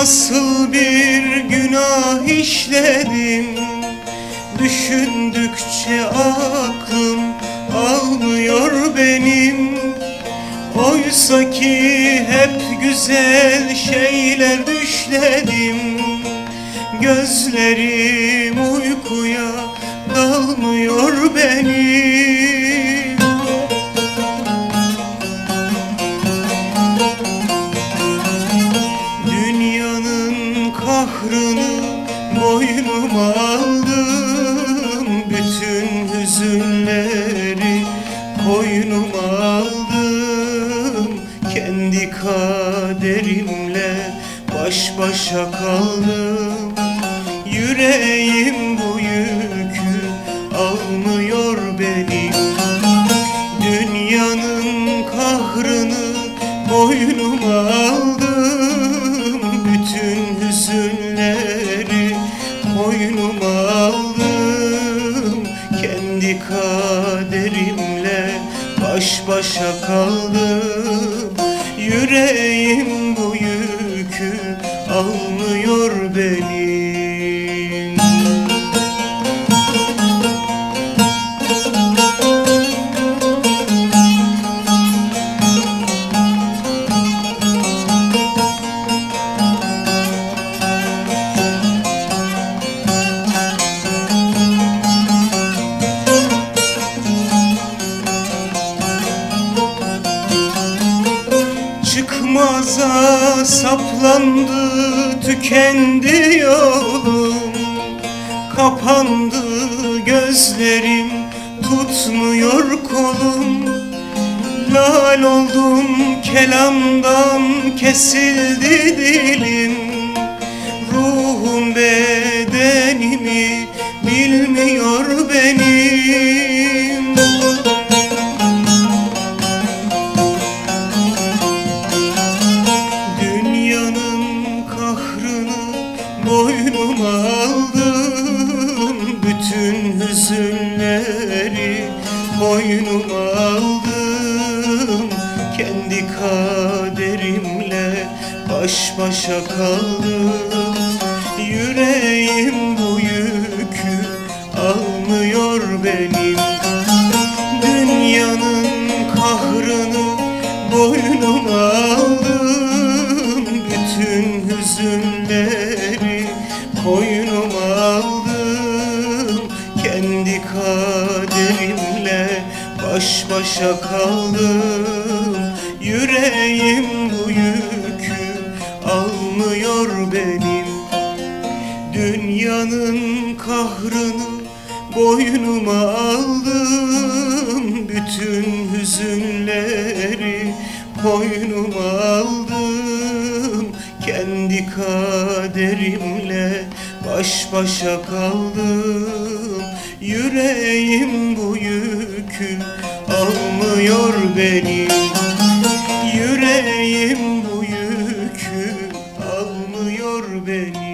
nasıl bir günah işledim? Düşündükçe aklım almıyor benim. Oysa ki hep güzel şeyler düşledim. Gözlerim uykuya dalmıyor benim aldım Bütün hüzünleri koynuma aldım Kendi kaderimle baş başa kaldım. Yüreğim bu koynuma aldım. Kendi kaderimle baş başa kaldım. Yüreğim bu yükü almıyor benim Çıkmaza saplandı tükendi yolum. Kapandı gözlerim tutmuyor kolum. Lal oldum kelamdan kesildi dilim. Ruhum bedenimi bilmiyor benim boynuma aldım Bütün hüzünleri. Boynuma aldım Kendi kaderimle baş başa kaldım. Yüreğim bu yükü almıyor benim. Dünyanın kahrını boynuma kaderimle baş başa kaldım. Yüreğim bu yükü almıyor benim. Dünyanın kahrını boynuma aldım. Bütün hüzünleri koynuma aldım. Kendi kaderimle baş başa kaldım Yüreğim bu yükü almıyor beni. Yüreğim bu yükü almıyor beni.